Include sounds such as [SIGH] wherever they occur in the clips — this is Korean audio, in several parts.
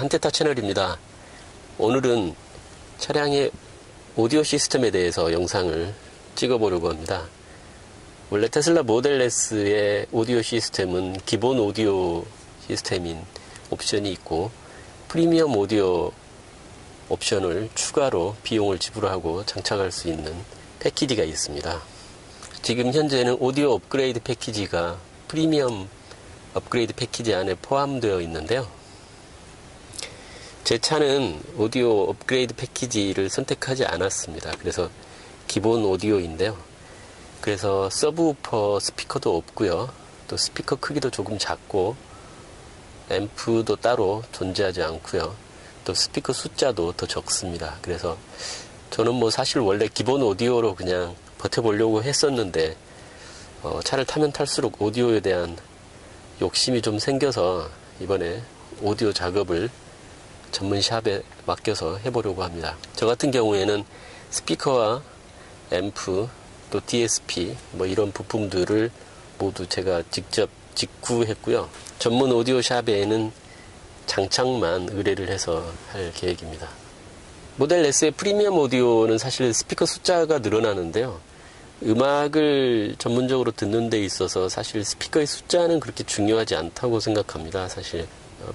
한테타 채널입니다. 오늘은 차량의 오디오 시스템에 대해서 영상을 찍어보려고 합니다. 원래 테슬라 모델 S의 오디오 시스템은 기본 오디오 시스템인 옵션이 있고 프리미엄 오디오 옵션을 추가로 비용을 지불하고 장착할 수 있는 패키지가 있습니다. 지금 현재는 오디오 업그레이드 패키지가 프리미엄 업그레이드 패키지 안에 포함되어 있는데요. 제 차는 오디오 업그레이드 패키지를 선택하지 않았습니다. 그래서 기본 오디오인데요. 그래서 서브우퍼 스피커도 없고요. 또 스피커 크기도 조금 작고 앰프도 따로 존재하지 않고요. 또 스피커 숫자도 더 적습니다. 그래서 저는 뭐 사실 원래 기본 오디오로 그냥 버텨보려고 했었는데 어, 차를 타면 탈수록 오디오에 대한 욕심이 좀 생겨서 이번에 오디오 작업을 전문 샵에 맡겨서 해보려고 합니다. 저 같은 경우에는 스피커와 앰프 또 DSP 뭐 이런 부품들을 모두 제가 직접 직구했고요. 전문 오디오 샵에는 장착만 의뢰를 해서 할 계획입니다. 모델 S의 프리미엄 오디오는 사실 스피커 숫자가 늘어나는데요. 음악을 전문적으로 듣는 데 있어서 사실 스피커의 숫자는 그렇게 중요하지 않다고 생각합니다. 사실 어,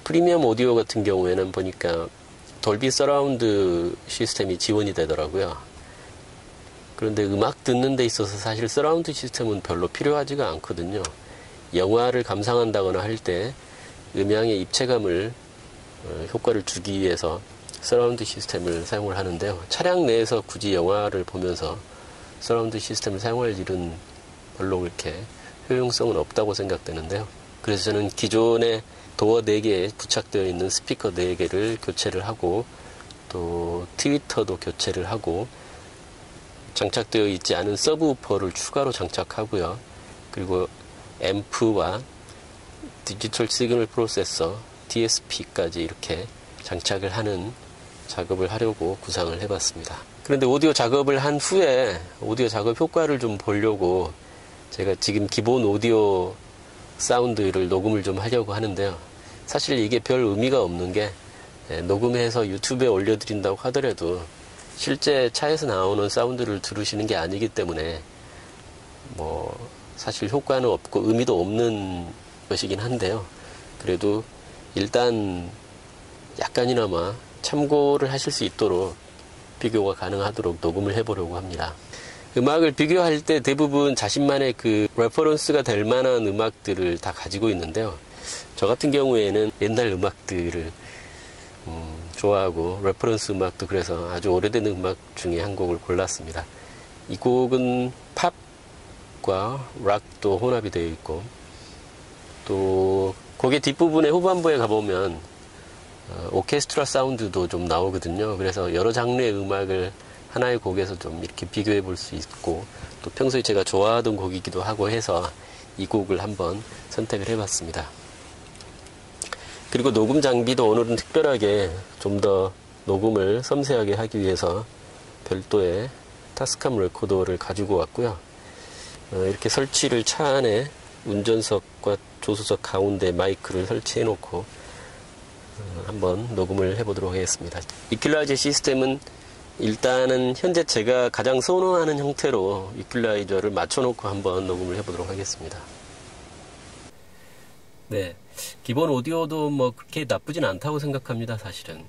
프리미엄 오디오 같은 경우에는 보니까 Dolby surround 시스템이 지원이 되더라고요. 그런데 음악 듣는 데 있어서 사실 서라운드 시스템은 별로 필요하지가 않거든요. 영화를 감상한다거나 할 때 음향의 입체감을 어, 효과를 주기 위해서 서라운드 시스템을 사용을 하는데요. 차량 내에서 굳이 영화를 보면서 서라운드 시스템을 사용할 일은 별로 그렇게 효용성은 없다고 생각되는데요. 그래서 저는 기존에 도어 4개에 부착되어 있는 스피커 4개를 교체를 하고 또 트위터도 교체를 하고 장착되어 있지 않은 subwoofer를 추가로 장착하고요. 그리고 앰프와 digital signal processor DSP까지 이렇게 장착을 하는 작업을 하려고 구상을 해봤습니다. 그런데 오디오 작업을 한 후에 오디오 작업 효과를 좀 보려고 제가 지금 기본 오디오 사운드를 녹음을 좀 하려고 하는데요. 사실 이게 별 의미가 없는 게 예, 녹음해서 유튜브에 올려드린다고 하더라도 실제 차에서 나오는 사운드를 들으시는 게 아니기 때문에 뭐 사실 효과는 없고 의미도 없는 것이긴 한데요. 그래도 일단 약간이나마 참고를 하실 수 있도록 비교가 가능하도록 녹음을 해보려고 합니다. 음악을 비교할 때 대부분 자신만의 그 reference가 될 만한 음악들을 다 가지고 있는데요. 저 같은 경우에는 옛날 음악들을 음, 좋아하고 reference 음악도 그래서 아주 오래된 음악 중에 한 곡을 골랐습니다. 이 곡은 팝과 락도 혼합이 되어 있고 또 곡의 뒷부분에 후반부에 가보면 어, 오케스트라 사운드도 좀 나오거든요. 그래서 여러 장르의 음악을 하나의 곡에서 좀 이렇게 비교해 볼 수 있고 또 평소에 제가 좋아하던 곡이기도 하고 해서 이 곡을 한번 선택을 해봤습니다. 그리고 녹음 장비도 오늘은 특별하게 좀 더 녹음을 섬세하게 하기 위해서 별도의 Tascam 레코더를 가지고 왔고요. 어, 이렇게 설치를 차 안에 운전석과 조수석 가운데 마이크를 설치해 놓고 어, 한번 녹음을 해보도록 하겠습니다. 이퀄라이저 시스템은 일단은 현재 제가 가장 선호하는 형태로 이퀄라이저를 맞춰놓고 한번 녹음을 해보도록 하겠습니다. 네. 기본 오디오도 뭐 그렇게 나쁘진 않다고 생각합니다, 사실은.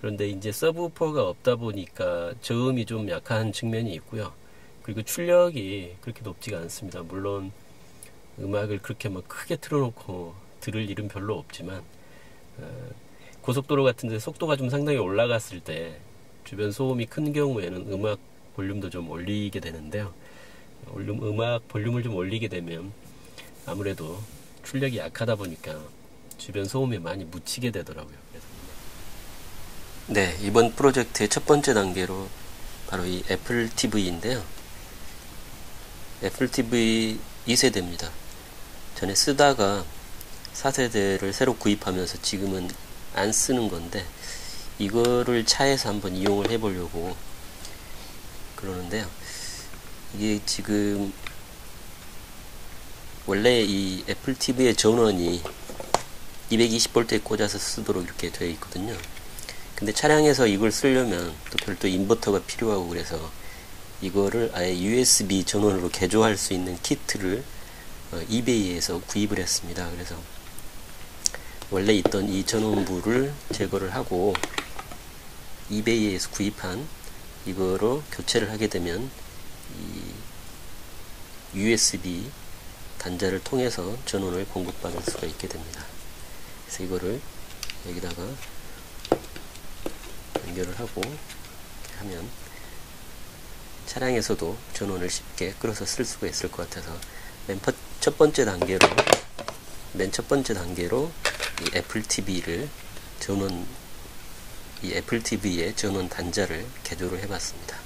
그런데 이제 서브우퍼가 없다 보니까 저음이 좀 약한 측면이 있고요. 그리고 출력이 그렇게 높지가 않습니다. 물론 음악을 그렇게 막 크게 틀어놓고 들을 일은 별로 없지만 어, 고속도로 같은데 속도가 좀 상당히 올라갔을 때 주변 소음이 큰 경우에는 음악 볼륨도 좀 올리게 되는데요. 볼륨, 음악 볼륨을 좀 올리게 되면 아무래도 출력이 약하다 보니까 주변 소음에 많이 묻히게 되더라고요. 네, 이번 프로젝트의 첫 번째 단계로 바로 이 애플 TV인데요. 애플 TV 2세대입니다. 전에 쓰다가 4세대를 새로 구입하면서 지금은 안 쓰는 건데 이거를 차에서 한번 이용을 해 보려고 그러는데요. 이게 지금 원래 이 애플 TV의 전원이 220V에 꽂아서 쓰도록 이렇게 되어 있거든요. 근데 차량에서 이걸 쓰려면 또 별도 인버터가 필요하고 그래서 이거를 아예 USB 전원으로 개조할 수 있는 키트를 어, 이베이에서 구입을 했습니다. 그래서 원래 있던 이 전원부를 제거를 하고 이베이에서 구입한 이거로 교체를 하게 되면 이 USB 단자를 통해서 전원을 공급받을 수가 있게 됩니다. 그래서 이거를 여기다가 연결을 하고 하면 차량에서도 전원을 쉽게 끌어서 쓸 수가 있을 것 같아서 맨 첫 번째 단계로 맨 첫 번째 단계로 이 애플 TV를 전원 이 애플 TV의 전원 단자를 개조를 해봤습니다.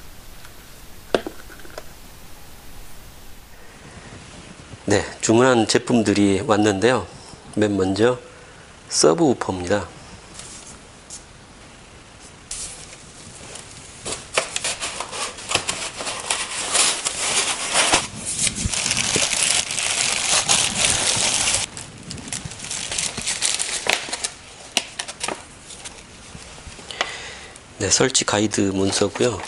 네, 주문한 제품들이 왔는데요. 맨 먼저 서브우퍼입니다. 설치 가이드 문서고요.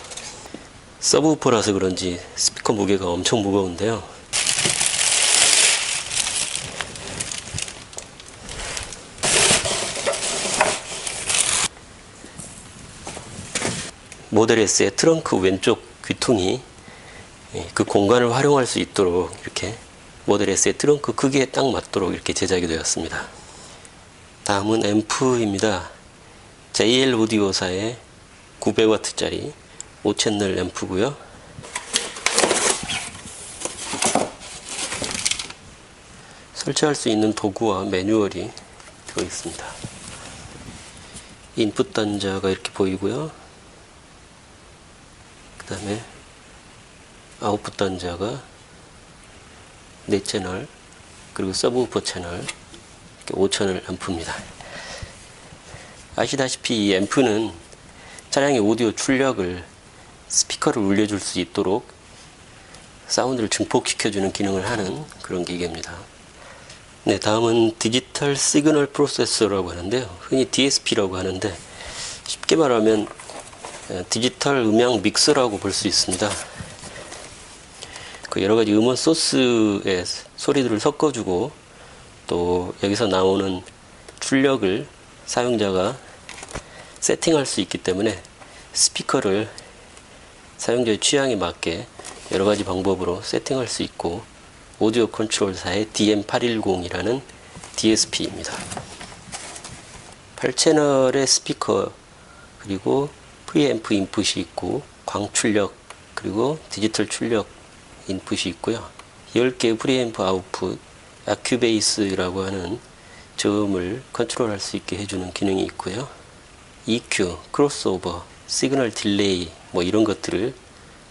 서브우퍼라서 그런지 스피커 무게가 엄청 무거운데요. 모델 S의 트렁크 왼쪽 귀퉁이 예, 그 공간을 활용할 수 있도록 이렇게 모델 S의 트렁크 크기에 딱 맞도록 이렇게 제작이 되었습니다. 다음은 앰프입니다. JL 오디오사의 900W짜리 5채널 앰프고요. 설치할 수 있는 도구와 매뉴얼이 들어 있습니다. 인풋 단자가 이렇게 보이고요. 그 다음에 아웃풋 단자가 4채널 그리고 서브우퍼 채널 5채널 앰프입니다. 아시다시피 이 앰프는 차량의 오디오 출력을 스피커를 울려줄 수 있도록 사운드를 증폭시켜주는 기능을 하는 그런 기계입니다. 네, 다음은 digital signal processor라고 하는데요. 흔히 DSP라고 하는데 쉽게 말하면 디지털 음향 믹서라고 볼 수 있습니다. 그 여러 가지 음원 소스의 소리들을 섞어주고 또 여기서 나오는 출력을 사용자가 세팅할 수 있기 때문에 스피커를 사용자의 취향에 맞게 여러 가지 방법으로 세팅할 수 있고 오디오 컨트롤사의 DM810이라는 DSP입니다. 8채널의 스피커 그리고 프리앰프 인풋이 있고 광출력 그리고 디지털 출력 인풋이 있고요. 10개의 프리앰프 아웃풋 AccuBASS라고 하는 저음을 컨트롤할 수 있게 해주는 기능이 있고요. EQ, 크로스오버, signal delay 뭐 이런 것들을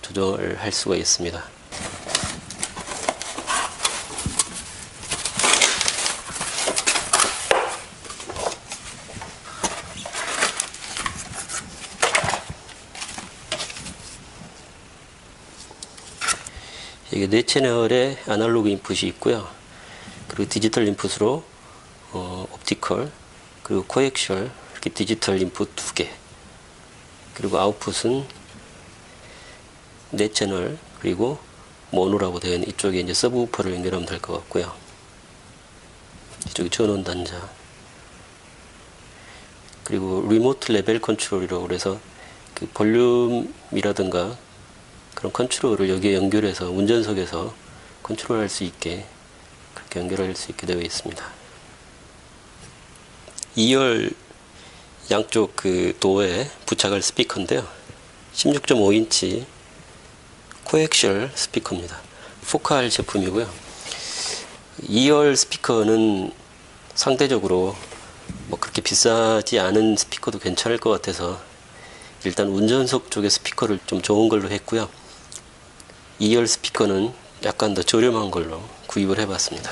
조절할 수가 있습니다. 여기 네 채널의 아날로그 인풋이 있고요. 그리고 디지털 인풋으로 어, optical 그리고 coaxial 이렇게 디지털 인풋 두 개. 그리고 아웃풋은 네 채널 그리고 모노라고 되어 있는 이쪽에 이제 서브우퍼를 연결하면 될 것 같고요. 이쪽이 전원 단자. 그리고 remote level control이라고 그래서 그 볼륨이라든가 그런 컨트롤을 여기에 연결해서 운전석에서 컨트롤할 수 있게 그렇게 연결할 수 있게 되어 있습니다. 2열 양쪽 그 도어에 부착할 스피커인데요. 16.5인치 coaxial 스피커입니다. 포칼 제품이고요. 2열 스피커는 상대적으로 뭐 그렇게 비싸지 않은 스피커도 괜찮을 것 같아서 일단 운전석 쪽에 스피커를 좀 좋은 걸로 했고요. 2열 스피커는 약간 더 저렴한 걸로 구입을 해봤습니다.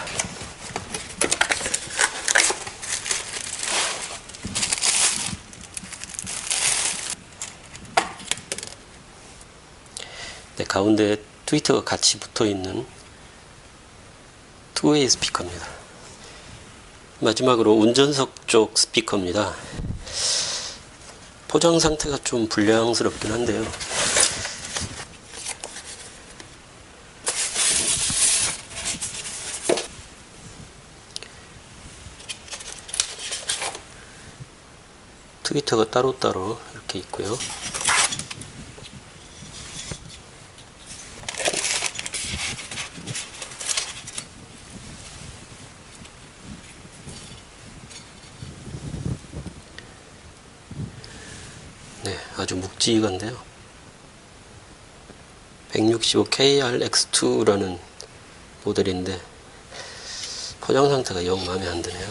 가운데 트위터가 같이 붙어 있는 투웨이 스피커입니다. 마지막으로 운전석 쪽 스피커입니다. 포장 상태가 좀 불량스럽긴 한데요. 트위터가 따로따로 이렇게 있고요. 네, 아주 묵직한데요. 165KRX2라는 모델인데 포장 상태가 영 마음에 안 드네요.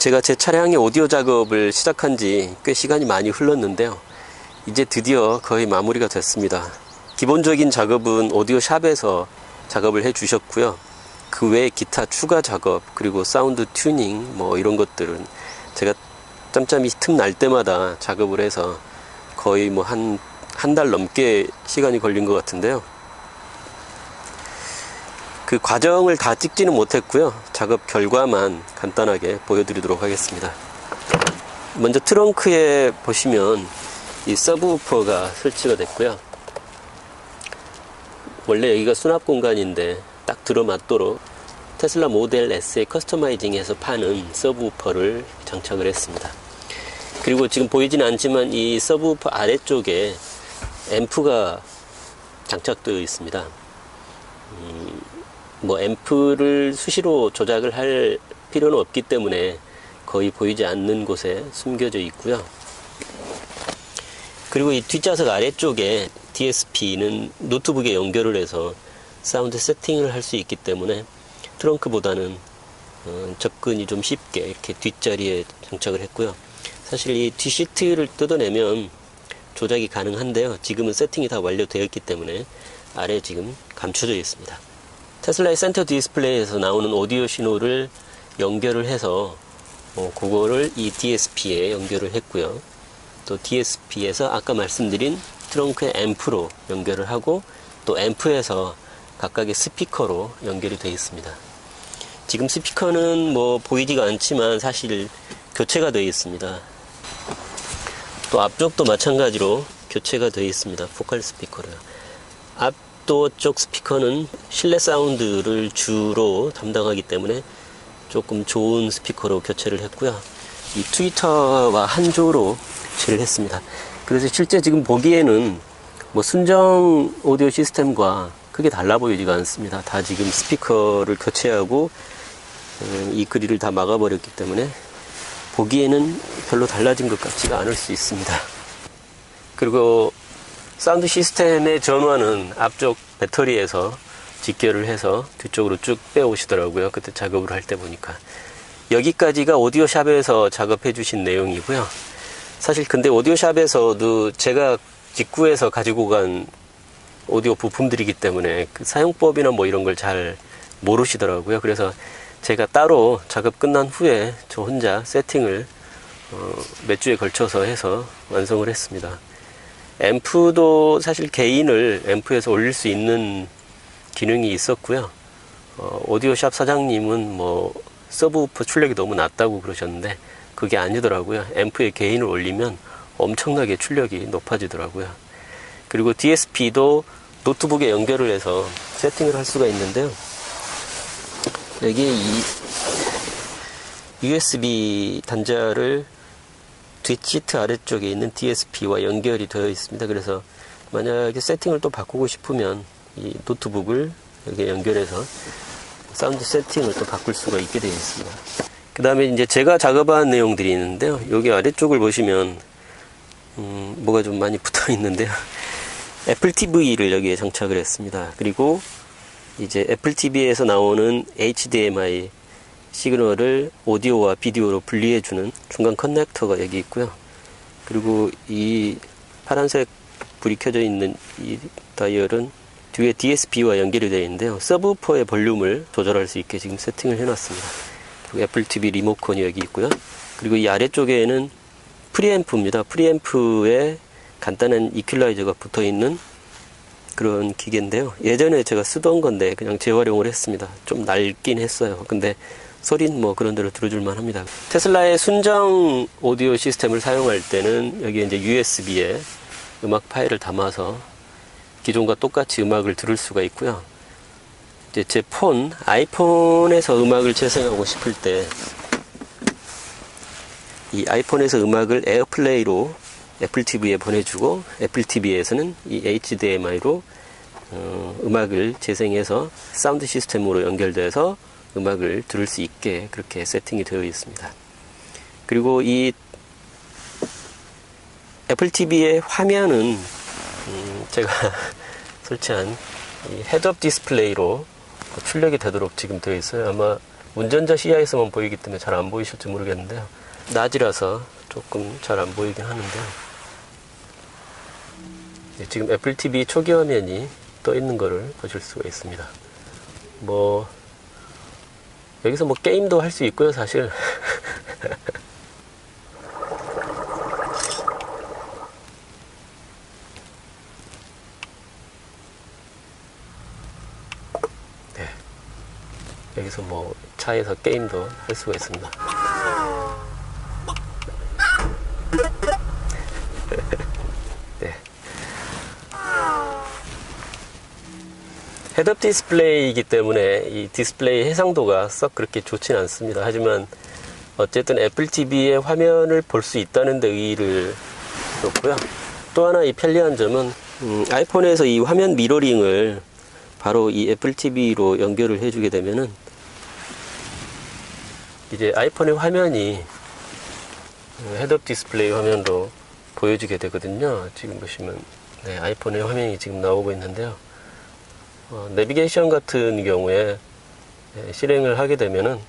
제가 제 차량의 오디오 작업을 시작한 지 꽤 시간이 많이 흘렀는데요. 이제 드디어 거의 마무리가 됐습니다. 기본적인 작업은 오디오 샵에서 작업을 해 주셨고요. 그 외에 기타 추가 작업, 그리고 사운드 튜닝, 뭐 이런 것들은 제가 짬짬이 틈 날 때마다 작업을 해서 거의 뭐 한, 한 달 넘게 시간이 걸린 것 같은데요. 그 과정을 다 찍지는 못했고요. 작업 결과만 간단하게 보여드리도록 하겠습니다. 먼저 트렁크에 보시면 이 서브우퍼가 설치가 됐고요. 원래 여기가 수납 공간인데 딱 들어맞도록 테슬라 모델 S의 customizing해서 파는 서브우퍼를 장착을 했습니다. 그리고 지금 보이진 않지만 이 서브우퍼 아래쪽에 앰프가 장착되어 있습니다. 음, 뭐 앰프를 수시로 조작을 할 필요는 없기 때문에 거의 보이지 않는 곳에 숨겨져 있고요. 그리고 이 뒷좌석 아래쪽에 DSP는 노트북에 연결을 해서 사운드 세팅을 할 수 있기 때문에 트렁크보다는 어, 접근이 좀 쉽게 이렇게 뒷자리에 장착을 했고요. 사실 이 뒷시트를 뜯어내면 조작이 가능한데요. 지금은 세팅이 다 완료되어 있기 때문에 아래 지금 감춰져 있습니다. 테슬라의 센터 디스플레이에서 나오는 오디오 신호를 연결을 해서 어, 그거를 이 DSP에 연결을 했고요. 또 DSP에서 아까 말씀드린 트렁크의 앰프로 연결을 하고 또 앰프에서 각각의 스피커로 연결이 되어 있습니다. 지금 스피커는 뭐 보이지가 않지만 사실 교체가 되어 있습니다. 또 앞쪽도 마찬가지로 교체가 되어 있습니다. 포컬 스피커로요. 앞 도어 쪽 스피커는 실내 사운드를 주로 담당하기 때문에 조금 좋은 스피커로 교체를 했고요. 이 트위터와 한 조로 교체를 했습니다. 그래서 실제 지금 보기에는 뭐 순정 오디오 시스템과 크게 달라 보이지가 않습니다. 다 지금 스피커를 교체하고 어, 이 그릴을 다 막아버렸기 때문에 보기에는 별로 달라진 것 같지가 않을 수 있습니다. 그리고 사운드 시스템의 전원은 앞쪽 배터리에서 직결을 해서 뒤쪽으로 쭉 빼오시더라고요. 그때 작업을 할 때 보니까. 여기까지가 오디오샵에서 작업해 주신 내용이고요. 사실 근데 오디오샵에서도 제가 직구해서 가지고 간 오디오 부품들이기 때문에 그 사용법이나 뭐 이런 걸 잘 모르시더라고요. 그래서 제가 따로 작업 끝난 후에 저 혼자 세팅을 어, 몇 주에 걸쳐서 해서 완성을 했습니다. 앰프도 사실 개인을 앰프에서 올릴 수 있는 기능이 있었고요. 어, 오디오샵 사장님은 뭐 서브우퍼 출력이 너무 낮다고 그러셨는데 그게 아니더라고요. 앰프의 게인을 올리면 엄청나게 출력이 높아지더라고요. 그리고 DSP도 노트북에 연결을 해서 세팅을 할 수가 있는데요. 여기에 이 USB 단자를 뒷 시트 아래쪽에 있는 DSP와 연결이 되어 있습니다. 그래서 만약에 세팅을 또 바꾸고 싶으면 이 노트북을 여기에 연결해서 사운드 세팅을 또 바꿀 수가 있게 되어 있습니다. 그 다음에 이제 제가 작업한 내용들이 있는데요. 여기 아래쪽을 보시면 음, 뭐가 좀 많이 붙어 있는데요. [LAUGHS] 애플 TV를 여기에 장착을 했습니다. 그리고 이제 애플 TV에서 나오는 HDMI 시그널을 오디오와 비디오로 분리해주는 중간 커넥터가 여기 있고요. 그리고 이 파란색 불이 켜져 있는 이 다이얼은 뒤에 DSP와 연결이 되어 있는데요. 서브우퍼의 볼륨을 조절할 수 있게 지금 세팅을 해놨습니다. 그리고 애플 TV 리모컨이 여기 있고요. 그리고 이 아래쪽에는 프리앰프입니다. 프리앰프에 간단한 이퀄라이저가 붙어 있는 그런 기계인데요. 예전에 제가 쓰던 건데 그냥 재활용을 했습니다. 좀 낡긴 했어요. 근데 소리는 뭐 그런 대로 들어줄만 합니다. 테슬라의 순정 오디오 시스템을 사용할 때는 여기 이제 USB에 음악 파일을 담아서 기존과 똑같이 음악을 들을 수가 있고요. 이제 제 폰, 아이폰에서 음악을 재생하고 싶을 때 이 아이폰에서 음악을 AirPlay로 애플 TV에 보내주고 애플 TV에서는 이 HDMI로 어, 음악을 재생해서 사운드 시스템으로 연결돼서 음악을 들을 수 있게 그렇게 세팅이 되어 있습니다. 그리고 이 애플 TV의 화면은 음, 제가 [LAUGHS] 설치한 헤드업 디스플레이로 출력이 되도록 지금 되어 있어요. 아마 운전자 시야에서만 보이기 때문에 잘 안 보이실지 모르겠는데요. 낮이라서 조금 잘 안 보이긴 하는데요. 네, 지금 애플 TV 초기 화면이 떠 있는 것을 보실 수가 있습니다. 뭐 여기서 뭐 게임도 할 수 있고요, 사실. [LAUGHS] 네. 여기서 뭐 차에서 게임도 할 수가 있습니다. 헤드업 디스플레이이기 때문에 이 디스플레이 해상도가 썩 그렇게 좋진 않습니다. 하지만 어쨌든 애플 TV의 화면을 볼 수 있다는 데 의의를 뒀고요. 또 하나 이 편리한 점은 음, 아이폰에서 이 화면 mirroring을 바로 이 애플 TV로 연결을 해주게 되면은 이제 아이폰의 화면이 헤드업 디스플레이 화면으로 보여지게 되거든요. 지금 보시면 네, 아이폰의 화면이 지금 나오고 있는데요. 어, 내비게이션 같은 경우에 예, 실행을 하게 되면은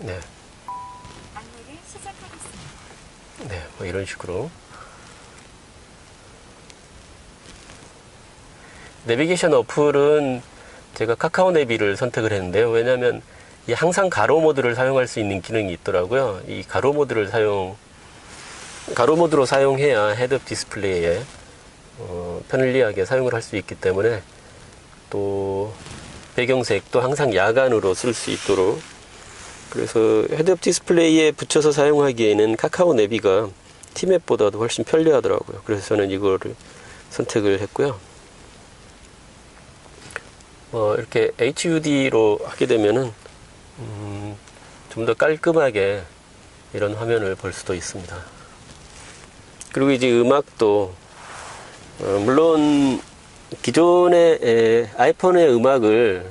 네. 네, 뭐 이런 식으로 내비게이션 어플은 제가 카카오 내비를 선택을 했는데요. 왜냐하면 이 항상 가로 모드를 사용할 수 있는 기능이 있더라고요. 이 가로 모드를 사용 가로 모드로 사용해야 헤드업 디스플레이에 어, 편리하게 사용을 할 수 있기 때문에 또 배경색도 항상 야간으로 쓸 수 있도록 그래서 헤드업 디스플레이에 붙여서 사용하기에는 카카오 내비가 티맵보다도 훨씬 편리하더라고요. 그래서 저는 이거를 선택을 했고요. 어, 이렇게 HUD로 하게 되면은 음, 좀 더 깔끔하게 이런 화면을 볼 수도 있습니다. 그리고 이제 음악도 어, 물론 기존의 에, 아이폰의 음악을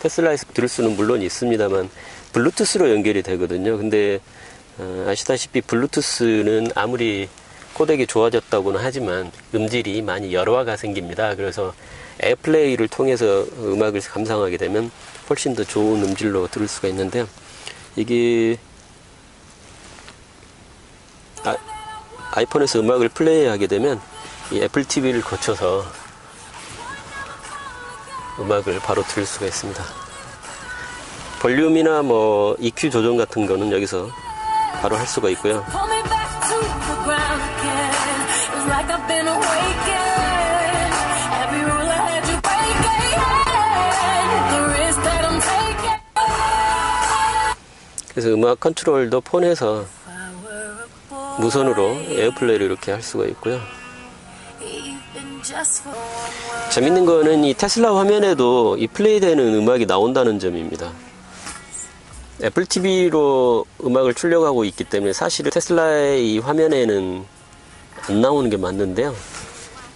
테슬라에서 들을 수는 물론 있습니다만 블루투스로 연결이 되거든요. 근데 어, 아시다시피 블루투스는 아무리 코덱이 좋아졌다고는 하지만 음질이 많이 열화가 생깁니다. 그래서 에어플레이를 통해서 음악을 감상하게 되면 훨씬 더 좋은 음질로 들을 수가 있는데요. 이게 아, 아이폰에서 음악을 플레이하게 되면 이 애플 TV를 거쳐서 음악을 바로 들을 수가 있습니다. 볼륨이나 뭐 EQ 조정 같은 거는 여기서 바로 할 수가 있고요. 그래서 음악 컨트롤도 폰에서 무선으로 에어플레이를 이렇게 할 수가 있고요. 재밌는 거는 이 테슬라 화면에도 이 플레이되는 음악이 나온다는 점입니다. 애플 TV로 음악을 출력하고 있기 때문에 사실 테슬라의 이 화면에는 안 나오는 게 맞는데요.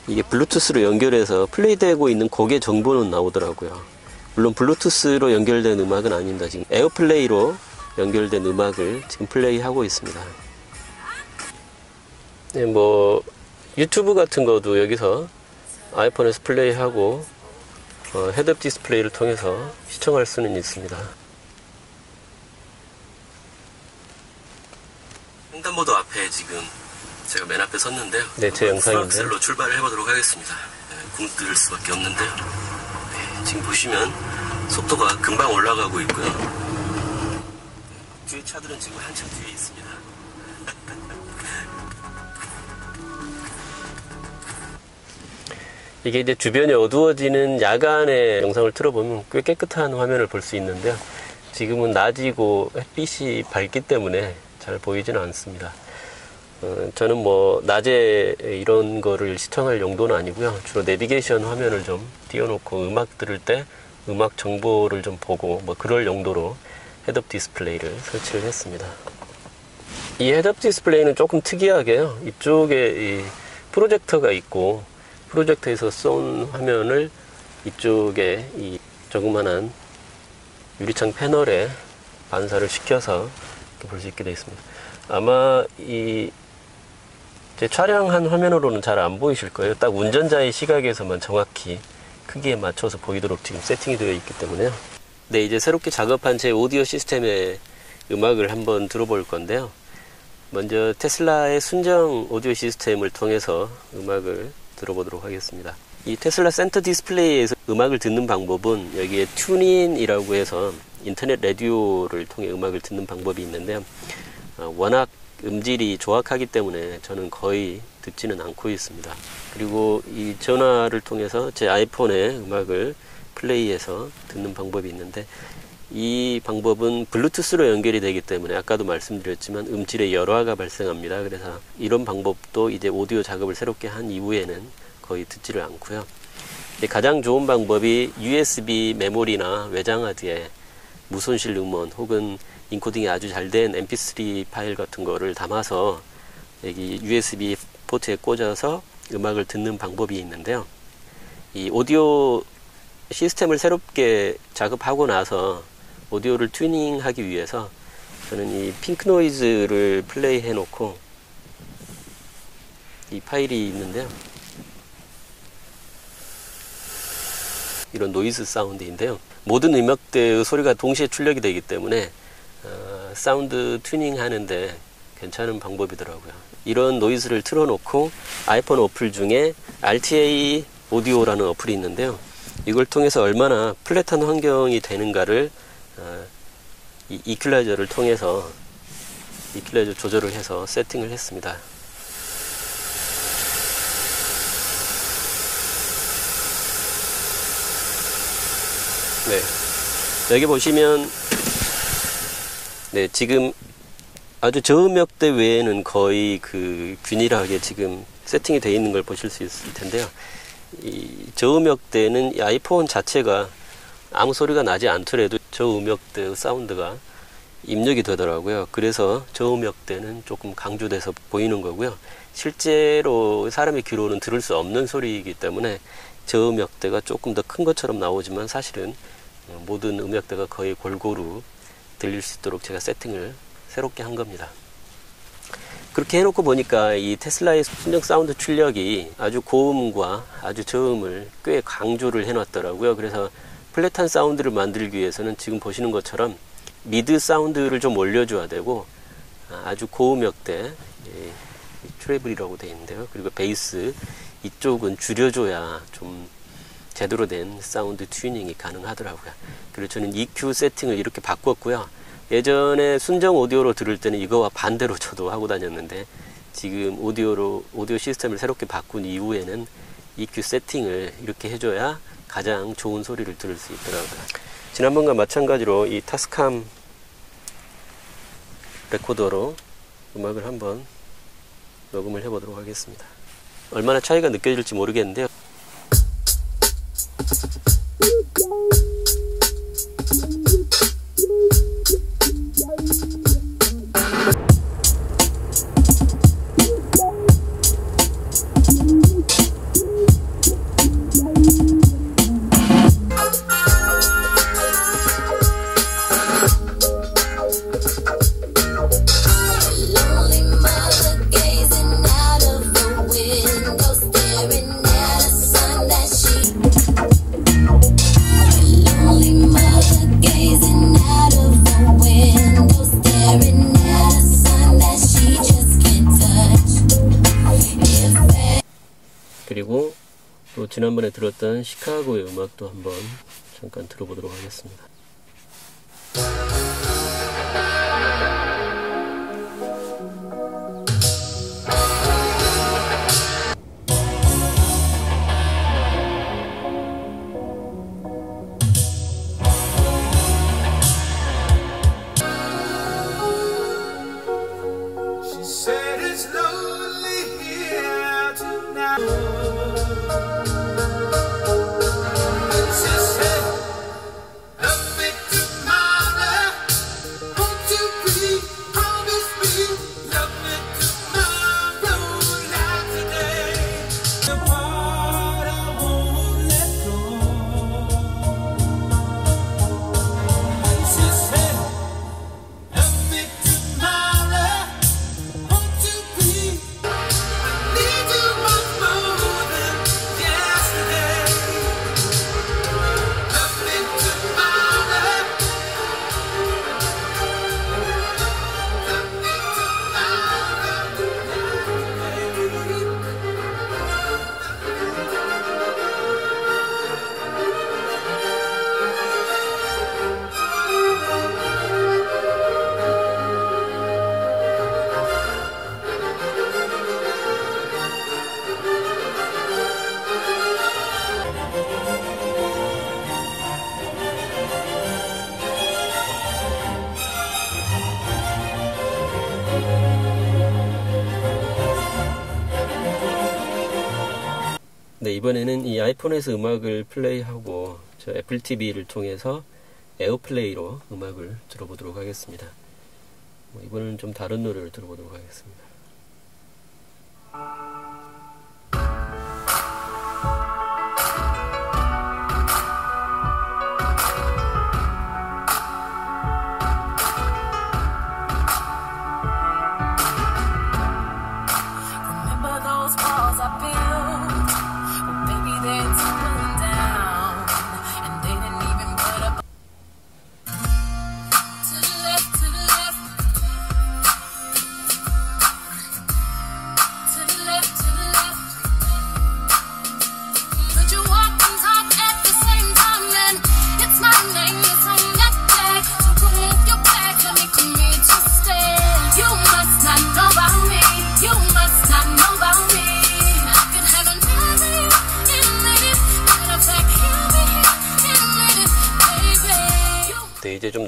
이게 블루투스로 연결해서 플레이되고 있는 곡의 정보는 나오더라고요. 물론 블루투스로 연결된 음악은 아닙니다. 지금 에어플레이로 연결된 음악을 지금 플레이하고 있습니다. 네, 뭐 유튜브 같은 것도 여기서 아이폰에서 플레이하고 어, 헤드업 디스플레이를 통해서 시청할 수는 있습니다. 횡단보도 앞에 지금 제가 맨 앞에 섰는데요. 네, 제 영상인데요. 로 출발을 해보도록 하겠습니다. 네, 궁뜰 수밖에 없는데요. 네, 지금 보시면 속도가 금방 올라가고 있고요. 뒤에 차들은 지금 한참 뒤에 있습니다. 이게 이제 주변이 어두워지는 야간의 영상을 틀어보면 꽤 깨끗한 화면을 볼 수 있는데요. 지금은 낮이고 햇빛이 밝기 때문에 잘 보이지는 않습니다. 어, 저는 뭐 낮에 이런 거를 시청할 용도는 아니고요. 주로 내비게이션 화면을 좀 띄워놓고 음악 들을 때 음악 정보를 좀 보고 뭐 그럴 용도로 헤드업 디스플레이를 설치를 했습니다. 이 헤드업 디스플레이는 조금 특이하게요. 이쪽에 이 프로젝터가 있고 프로젝터에서 쏜 화면을 이쪽에 이 조그만한 유리창 패널에 반사를 시켜서 볼 수 있게 되어 있습니다. 아마 이 제 촬영한 화면으로는 잘 안 보이실 거예요. 딱 운전자의 시각에서만 정확히 크기에 맞춰서 보이도록 지금 세팅이 되어 있기 때문에요. 네, 이제 새롭게 작업한 제 오디오 시스템의 음악을 한번 들어볼 건데요. 먼저 테슬라의 순정 오디오 시스템을 통해서 음악을 들어보도록 하겠습니다. 이 테슬라 센터 디스플레이에서 음악을 듣는 방법은 여기에 TuneIn이라고 해서 인터넷 라디오를 통해 음악을 듣는 방법이 있는데요. 어, 워낙 음질이 조악하기 때문에 저는 거의 듣지는 않고 있습니다. 그리고 이 전화를 통해서 제 아이폰에 음악을 플레이해서 듣는 방법이 있는데 이 방법은 블루투스로 연결이 되기 때문에 아까도 말씀드렸지만 음질의 열화가 발생합니다. 그래서 이런 방법도 이제 오디오 작업을 새롭게 한 이후에는 거의 듣지를 않고요. 가장 좋은 방법이 USB 메모리나 외장 하드에 무손실 음원 혹은 인코딩이 아주 잘 된 mp3 파일 같은 거를 담아서 여기 USB 포트에 꽂아서 음악을 듣는 방법이 있는데요. 이 오디오 시스템을 새롭게 작업하고 나서 오디오를 튜닝하기 위해서 저는 이 pink noise를 플레이 해 놓고 이 파일이 있는데요. 이런 노이즈 사운드인데요. 모든 음역대의 소리가 동시에 출력이 되기 때문에 어, 사운드 튜닝 하는데 괜찮은 방법이더라고요. 이런 노이즈를 틀어놓고 아이폰 어플 중에 RTA 오디오라는 어플이 있는데요. 이걸 통해서 얼마나 flat한 환경이 되는가를 어, 이 이퀄라이저를 통해서 이퀄라이저 조절을 해서 세팅을 했습니다. 네. 여기 보시면 네, 지금 아주 저음역대 외에는 거의 그 균일하게 지금 세팅이 되어 있는 걸 보실 수 있을 텐데요. 이 저음역대는 이 아이폰 자체가 아무 소리가 나지 않더라도 저음역대 사운드가 입력이 되더라고요. 그래서 저음역대는 조금 강조돼서 보이는 거고요. 실제로 사람의 귀로는 들을 수 없는 소리이기 때문에 저음역대가 조금 더 큰 것처럼 나오지만 사실은 모든 음역대가 거의 골고루 들릴 수 있도록 제가 세팅을 새롭게 한 겁니다. 그렇게 해놓고 보니까 이 테슬라의 순정 사운드 출력이 아주 고음과 아주 저음을 꽤 강조를 해놨더라고요. 그래서 flat한 사운드를 만들기 위해서는 지금 보시는 것처럼 mid 사운드를 좀 올려줘야 되고 아주 고음역대 예, treble이라고 되어 있는데요. 그리고 베이스 이쪽은 줄여줘야 좀 제대로 된 사운드 튜닝이 가능하더라고요. 그래서 저는 EQ 세팅을 이렇게 바꿨고요. 예전에 순정 오디오로 들을 때는 이거와 반대로 저도 하고 다녔는데 지금 오디오로 오디오 시스템을 새롭게 바꾼 이후에는 EQ 세팅을 이렇게 해줘야 가장 좋은 소리를 들을 수 있더라고요. 지난번과 마찬가지로 이 타스캄 레코더로 음악을 한번 녹음을 해보도록 하겠습니다. 얼마나 차이가 느껴질지 모르겠는데요. 음악도 한번 잠깐 들어보도록 하겠습니다. 이번에는 이 아이폰에서 음악을 플레이하고 저 애플 TV를 통해서 에어플레이로 음악을 들어보도록 하겠습니다. 뭐 이번에는 좀 다른 노래를 들어보도록 하겠습니다.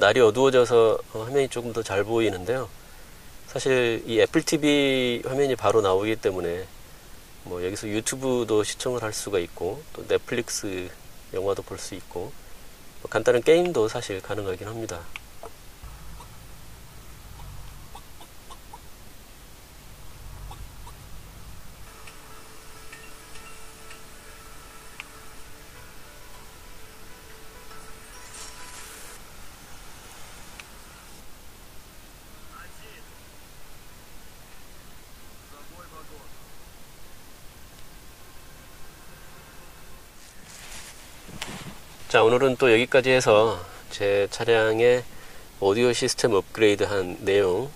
날이 어두워져서 어, 화면이 조금 더 잘 보이는데요. 사실 이 애플 TV 화면이 바로 나오기 때문에 뭐 여기서 유튜브도 시청을 할 수가 있고 또 넷플릭스 영화도 볼 수 있고 뭐 간단한 게임도 사실 가능하긴 합니다. 자, 오늘은 또 여기까지 해서 제 차량의 오디오 시스템 업그레이드 한 내용,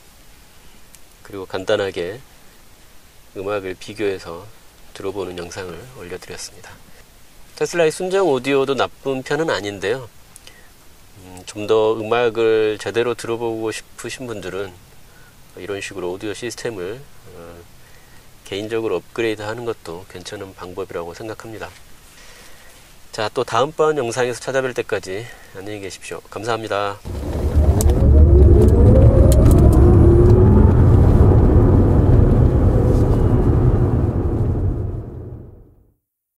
그리고 간단하게 음악을 비교해서 들어보는 영상을 올려드렸습니다. 테슬라의 순정 오디오도 나쁜 편은 아닌데요. 음, 좀더 음악을 제대로 들어보고 싶으신 분들은 이런 식으로 오디오 시스템을 어, 개인적으로 업그레이드 하는 것도 괜찮은 방법이라고 생각합니다. 자, 또 다음번 영상에서 찾아뵐 때까지 안녕히 계십시오. 감사합니다.